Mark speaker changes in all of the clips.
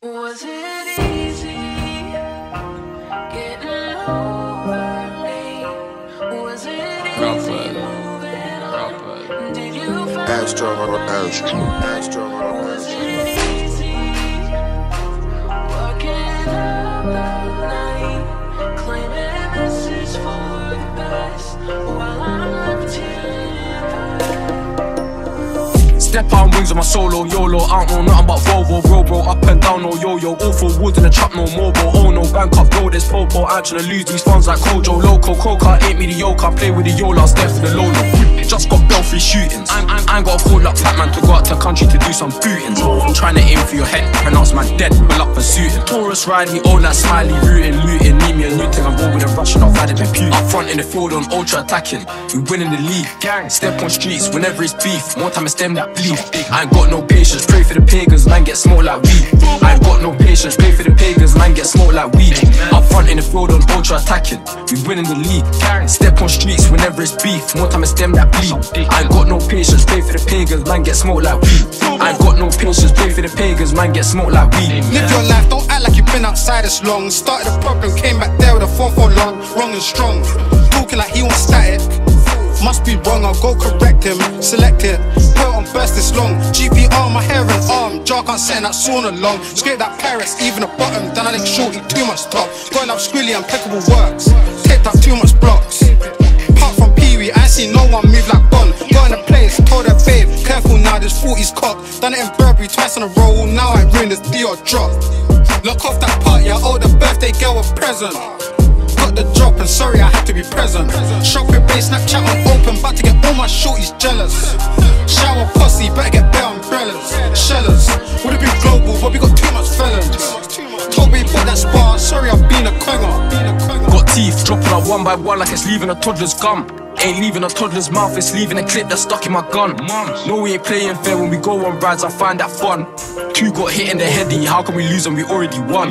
Speaker 1: Was it easy getting over me? Was it easy moving on? Did you find
Speaker 2: Astro, Astro, Astro,
Speaker 3: Step on wings on my solo YOLO. I don't know nothing about Volvo, bro, bro. Up and down, no yo yo. For wood in the trap, no mobile. Oh no, bank up, bro. There's popo. I'm trying to lose these funds like Kojo. Loco, Coca ain't mediocre. Play with the Yola, step for the Lolo. Just got Shootings. I, I, I ain't got a call up Batman to go out to country to do some bootings. I'm trying to aim for your head, pronounce my dead, pull up for suiting. Taurus ride me all that smiley, rooting, looting. Need me a new thing, I'm born with a Russian, I've had it Putin. Up front in the field on ultra attacking. We winning the league. Gang, step on streets whenever it's beef. More time I stem that bleed. I ain't got no patience, pray for the pagans, man get smoked like weed. I ain't got no patience, pray for the pagans, man get smoked like weed. Up front in the field on ultra attacking. We winning the league. Step on streets whenever it's beef. More time I stem that bleed. I ain't got no patience, pray for the pagans, man get smoked like weed. I ain't got no patience, pray for the pagans, man get smoked like weed.
Speaker 4: Live your life, don't act like you've been outside as long. Started a problem, came back there with a phone for long, wrong and strong. Talking like he wants static. Must be wrong, I'll go correct him. Select it, put on burst this long. GPR, my hair and arm. Jar can't send that sauna long. Scrape that Paris, even the bottom. Then I think shorty too much top. Going up squilly, impeccable works. Taped 40's cock. Done it in Burberry twice in a row, now I ruined this Dior drop. Look off that party, I owe the birthday girl a present. Got the drop and sorry I had to be present. Shop Shopping base, Snapchat on open, about to get all my shorties jealous. Shower pussy, better get bare umbrellas. Shellers, would've been global, but we got too much felons. Told me put that spar, sorry I've been a conger.
Speaker 3: Got teeth dropping out one by one like it's leaving a toddler's gum. Ain't leaving a toddler's mouth, it's leaving a clip that's stuck in my gun. No, we ain't playing fair when we go on rides, I find that fun. Two got hit in the head, how can we lose when we already won?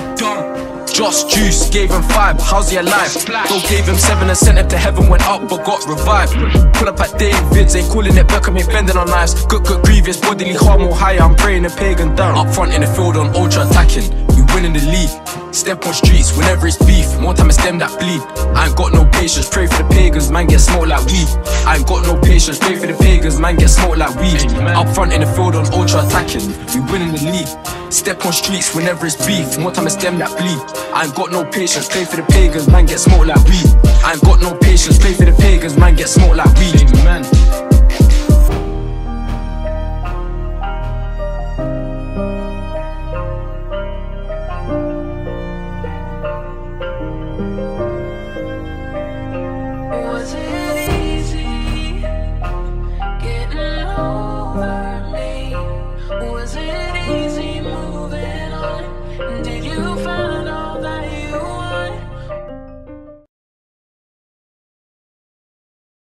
Speaker 3: Just juice, gave him five, how's he alive? Don't gave him seven and sent him to heaven, went up but got revived. Pull up at David's, ain't calling it Beckham, ain't bending on knives. Good, good, grievous, bodily harm more higher, I'm praying a pagan down. Up front in the field on ultra attacking, winning the league. Step on streets whenever it's beef, more time it's them that bleed. I ain't got no patience, pray for the pagans, man get smoked like weed. I ain't got no patience, pray for the pagans, man get smoked like weed. Up front in the field on ultra attacking, we winning the league. Step on streets whenever it's beef, more time it's them that bleed. I ain't got no patience, pray for the pagans, man get smoked like weed. I ain't got no patience, pray for the pagans, man get smoked like weed. Amen. know.